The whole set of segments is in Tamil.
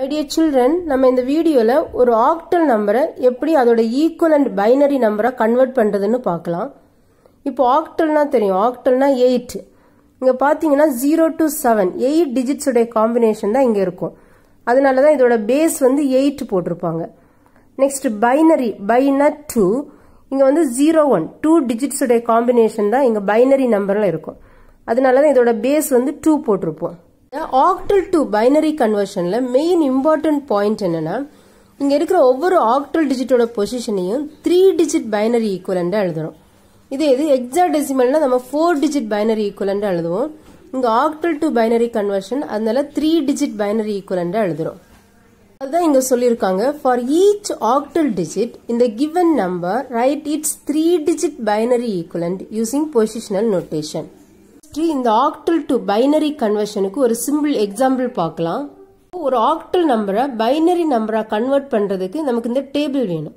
ஐடிய சில்ட்ரன் நம்ம இந்த வீடியோல ஒரு ஆக்டல் நம்பரை எப்படி அதோட ஈக்குவலண்ட் பைனரி நம்பரை கன்வெர்ட் பண்றதுன்னு பார்க்கலாம். இப்போ ஆக்டல்னா தெரியும். ஆக்டல்னா எயிட் இங்க பாத்தீங்கன்னா ஜீரோ டு செவன் எயிட் டிஜிட்ஸுடைய காம்பினேஷன் தான் இங்க இருக்கும். அதனால தான் இதோட பேஸ் வந்து எயிட் போட்டிருப்பாங்க. நெக்ஸ்ட் பைனரி பைனா டூ இங்க வந்து ஜீரோ ஒன் டூ டிஜிட்ஸுடைய காம்பினேஷன் தான் இங்க பைனரி நம்பர்ல இருக்கும். அதனால தான் இதோட பேஸ் வந்து டூ போட்டிருப்போம். ஆக்டல் டு பைனரி கன்வர்ஷனில் மெயின் இம்பார்ட்டன்ட் பாயிண்ட் என்னன்னா இங்கே இருக்கிற ஒவ்வொரு ஆக்டல் டிஜிட்டோட பொசிஷனையும் த்ரீ டிஜிட் பைனரி ஈக்குவலண்டாக எழுதுறோம். இதே இது எக்ஸா டெசிமல்னா நம்ம ஃபோர் டிஜிட் பைனரி ஈக்குவலண்டாக எழுதுவோம். இங்கே ஆக்டல் டு பைனரி கன்வர்ஷன் அதனால த்ரீ டிஜிட் பைனரி ஈக்குவலண்டாக எழுதுறோம். அதுதான் இங்கே சொல்லியிருக்காங்க. ஃபார் ஈச் ஆக்டல் டிஜிட் இந்த given number right it's three digit binary equivalent using positional notation இந்த ஆக்டல் டு பைனரி கன்வர்ஷனுக்கு ஒரு சிம்பிள் எக்ஸாம்பிள் பார்க்கலாம். ஒரு ஆக்டல் நம்பரை பைனரி நம்பராக கன்வெர்ட் பண்ணுறதுக்கு நமக்கு இந்த டேபிள் வேணும்.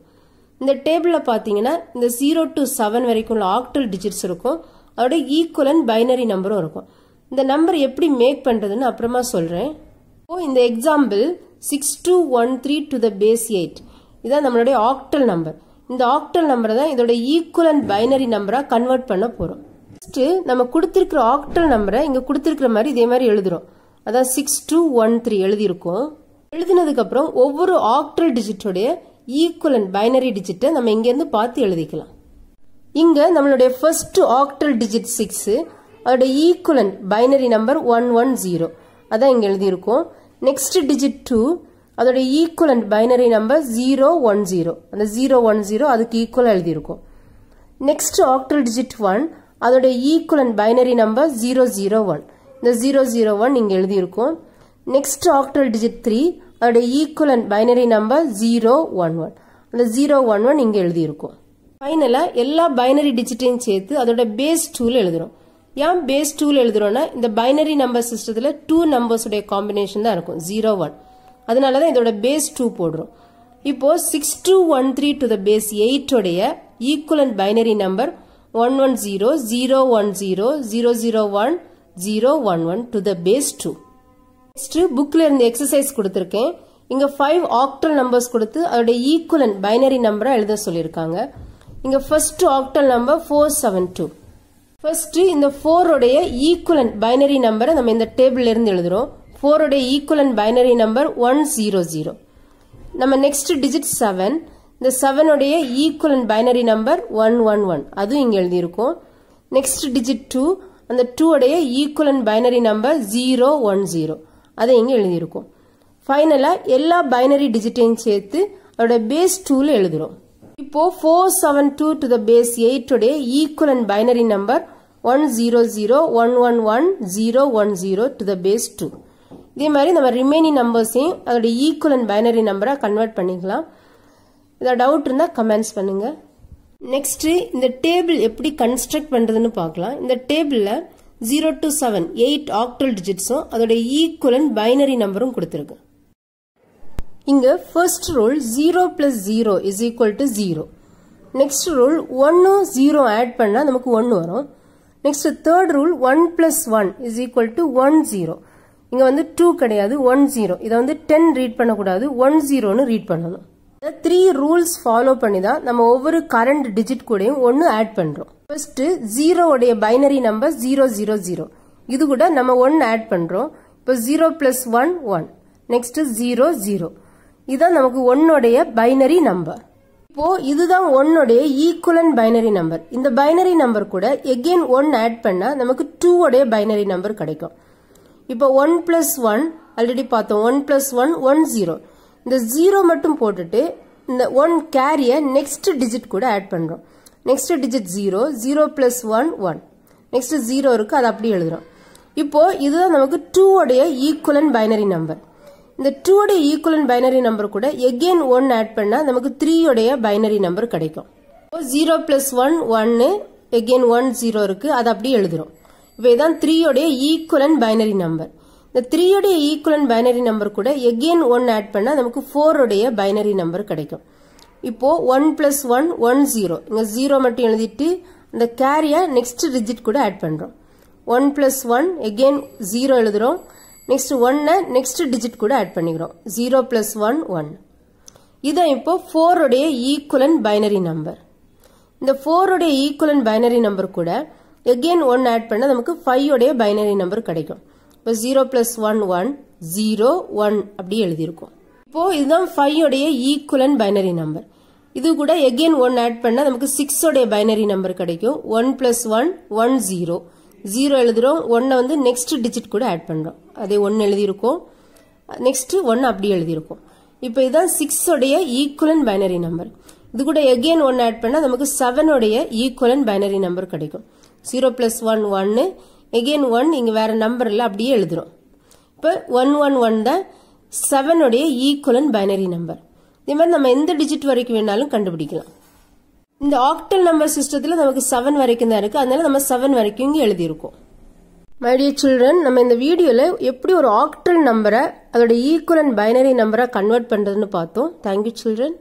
இந்த டேபிளில் பார்த்தீங்கன்னா இந்த ஜீரோ டு செவன் வரைக்கும் உள்ள ஆக்டல் டிஜிட்ஸ் இருக்கும். அதோட ஈக்குவலன் பைனரி நம்பரும் இருக்கும். இந்த நம்பர் எப்படி மேக் பண்ணுறதுன்னு அப்புறமா சொல்கிறேன் ஓ இந்த example six two one three to the base eight இதான் நம்மளுடைய ஆக்டல் நம்பர் இந்த ஆக்டல் நம்பரை தான் இதோட ஈக்குவலன் பைனரி நம்பராக கன்வெர்ட் பண்ண போகிறோம் நெக்ஸ்ட்டு நம்ம கொடுத்துருக்குற ஆக்டல் நம்பரை இங்கே கொடுத்துருக்குற மாதிரி இதே மாதிரி எழுதுறோம். அதான் சிக்ஸ் டூ ஒன் த்ரீ எழுதியிருக்கோம். எழுதினதுக்கப்புறம் ஒவ்வொரு ஆக்டல் டிஜிட்டோடைய ஈக்குவலன் பைனரி டிஜிட்டை நம்ம இங்கேருந்து பார்த்து எழுதிக்கலாம். இங்கே நம்மளுடைய ஃபர்ஸ்ட் ஆக்டல் டிஜிட் சிக்ஸு அதோட equivalent binary number one one zero அதான் இங்கே எழுதியிருக்கோம். நெக்ஸ்ட் டிஜிட் டூ அதோட equivalent binary number zero one zero அந்த ஜீரோ ஒன் ஜீரோ அதுக்கு ஈக்குவலாக எழுதியிருக்கோம். நெக்ஸ்ட் ஆக்டல் டிஜிட் ஒன் அதோடைய equivalent binary number zero zero one இந்த ஜீரோ ஜீரோ ஒன் இங்கே எழுதியிருக்கோம். நெக்ஸ்ட் ஆக்டல் டிஜிட் த்ரீ அதோடைய equivalent binary number zero one one அந்த ஜீரோ ஒன் ஒன் இங்கே எழுதியிருக்கோம். ஃபைனலாக எல்லா பைனரி டிஜிட்டையும் சேர்த்து அதோட பேஸ் டூவில் எழுதுறோம். ஏன் பேஸ் டூவில் எழுதுறோம்னா இந்த பைனரி நம்பர் சிஸ்டத்தில் டூ நம்பர்ஸுடைய காம்பினேஷன் தான் இருக்கும் ஜீரோ ஒன் அதனால தான் இதோட பேஸ் டூ போடுறோம். இப்போ six two one three to the base எயிட்டோடைய equivalent binary number one one zero zero one zero zero zero one zero one one to the base two next புக்ல இருந்து எக்ஸசைஸ் கொடுத்துருக்கேன். இங்க ஃபைவ் ஆக்டல் நம்பர்ஸ் கொடுத்து அதோட ஈக்குவலன் பைனரி நம்பரை எழுத சொல்லியிருக்காங்க. இங்க first octal number four seven two first இந்த ஃபோருடைய ஈக்குவலன் பைனரி நம்பரை நம்ம இந்த டேபிள்ல இருந்து எழுதுறோம். ஃபோருடைய equivalent binary number one zero zero நம்ம நெக்ஸ்ட் டிஜிட் செவன் இந்த செவனுடைய equivalent binary number one one one அதுவும் இங்கே எழுதியிருக்கும். நெக்ஸ்ட் டிஜிட் டூ அந்த டூ உடைய equivalent binary number zero one zero அதை இங்கே எழுதியிருக்கோம். ஃபைனலாக எல்லா பைனரி டிஜிட்டையும் சேர்த்து அதோட பேஸ் டூவில் எழுதுறோம். இப்போ four seven two to the base eight உடைய equivalent binary number one zero zero one one one zero one zero to the base two இதே மாதிரி நம்ம ரிமைனிங் நம்பர்ஸையும் அதோட ஈக்குவலன் பைனரி நம்பராக கன்வெர்ட் பண்ணிக்கலாம். ஏதாவது டவுட் இருந்தால் கமெண்ட்ஸ் பண்ணுங்க. நெக்ஸ்ட்டு இந்த டேபிள் எப்படி கன்ஸ்ட்ரக்ட் பண்ணுறதுன்னு பார்க்கலாம். இந்த டேபிளில் zero to seven eight octal டிஜிட்ஸும் அதோட ஈக்குவலன் பைனரி நம்பரும் கொடுத்துருக்கு. இங்கே first rule zero plus zero is equal to zero next rule ஒன்னும் ஜீரோ ஆட் பண்ணால் நமக்கு ஒன்று வரும். Next third rule one plus one is equal to one zero இங்கே வந்து டூ கிடையாது ஒன் ஜீரோ இதை வந்து டென் ரீட் பண்ணக்கூடாது ஒன் ஜீரோன்னு ரீட் பண்ணணும். இந்த த்ரீ ரூல்ஸ் ஃபாலோ பண்ணி தான் நம்ம ஒவ்வொரு கரண்ட் டிஜிட் கூடயும் ஒன்று ஆட் பண்ணுறோம் first ஜீரோவுடைய binary number zero zero zero இது கூட நம்ம ஒன்று ஆட் பண்ணுறோம் இப்போ zero plus one one next zero zero இதுதான் நமக்கு ஒன்னுடைய பைனரி நம்பர் இப்போ இதுதான் ஒன்னுடைய ஈக்குவலன் பைனரி நம்பர் இந்த பைனரி நம்பர் கூட எகெயின் ஒன் ஆட் பண்ணா நமக்கு டூ உடைய பைனரி நம்பர் கிடைக்கும். இப்போ ஒன் பிளஸ் ஒன் ஆல்ரெடி பார்த்தோம். One plus one one zero இந்த ஜீரோ மட்டும் போட்டுட்டு இந்த ஒன் கேரியை நெக்ஸ்ட் டிஜிட் கூட ஆட் பண்ணுறோம் next digit zero zero plus one one next zero இருக்கு அதை அப்படி எழுதுறோம். இப்போ இதுதான் நமக்கு டூ உடைய ஈக்குவலன் பைனரி நம்பர் இந்த டூவோடைய ஈக்குவலன் பைனரி நம்பர் கூட எகெயின் ஒன் ஆட் பண்ணா நமக்கு த்ரீ உடைய பைனரி நம்பர் கிடைக்கும். ஜீரோ பிளஸ் ஒன் ஒன்னு எகெயின் ஒன் ஜீரோ இருக்கு அதை அப்படி எழுதுறோம். இப்போ இதான் த்ரீ உடைய ஈக்குவலன் பைனரி நம்பர் இந்த த்ரீ உடைய ஈக்குவலன் பைனரி நம்பர் கூட எகெயின் ஒன் ஆட் பண்ணா நமக்கு ஃபோருடைய பைனரி நம்பர் கிடைக்கும். இப்போது one plus one one zero இங்க ஜீரோ மட்டும் எழுதிட்டு அந்த கேரியை நெக்ஸ்ட் டிஜிட் கூட ஆட் பண்ணுறோம் one plus one again zero எழுதுகிறோம் நெக்ஸ்ட் ஒன்னை நெக்ஸ்ட் டிஜிட் கூட ஆட் பண்ணிக்கிறோம். ஜீரோ ப்ளஸ் ஒன் ஒன் இதான் இப்போ ஃபோருடைய ஈக்குவலன் பைனரி நம்பர் இந்த ஃபோருடைய ஈக்குவலன் பைனரி நம்பர் கூட எகெயின் ஒன் ஆட் பண்ணால் நமக்கு ஃபைவ் உடைய பைனரி நம்பர் கிடைக்கும். இப்போ zero plus one one zero one அப்படி எழுதியிருக்கோம். இப்போ இதுதான் ஃபைவ் உடைய ஈக்குவலன் பைனரி நம்பர் இது கூட எகெயின் ஒன் ஆட் பண்ணால் நமக்கு சிக்ஸ் உடைய பைனரி நம்பர் கிடைக்கும். One plus one one zero zero எழுதுறோம். ஒன்னை வந்து நெக்ஸ்ட் டிஜிட் கூட ஆட் பண்ணுறோம் அதே ஒன்று எழுதியிருக்கோம். நெக்ஸ்ட் ஒன்று அப்படி எழுதியிருக்கோம். இப்போ இதுதான் சிக்ஸ் உடைய ஈக்குவலன் பைனரி நம்பர் இது கூட எகெயின் ஒன் ஆட் பண்ணால் நமக்கு செவன் உடைய ஈக்குவலன் பைனரி நம்பர் கிடைக்கும். ஜீரோ பிளஸ் ஒன் ஒன்னு எகெயின் ஒன் இங்கே வேற நம்பரில் அப்படியே எழுதுகிறோம் இப்போ ஒன் ஒன் ஒன் தான் செவனுடைய ஈக்குவலன் பைனரி நம்பர் இதே மாதிரி நம்ம எந்த டிஜிட் வரைக்கும் வேணாலும் கண்டுபிடிக்கலாம். இந்த ஆக்டல் நம்பர் சிஸ்டத்தில் நமக்கு செவன் வரைக்கும் தான் இருக்குது அதனால நம்ம செவன் வரைக்கும் இங்கே எழுதியிருக்கோம். மை சில்ட்ரன் நம்ம இந்த வீடியோவில் எப்படி ஒரு ஆக்டல் நம்பரை அதோட ஈக்குவலன் பைனரி நம்பரை கன்வெர்ட் பண்ணுறதுன்னு பார்த்தோம். Thank you children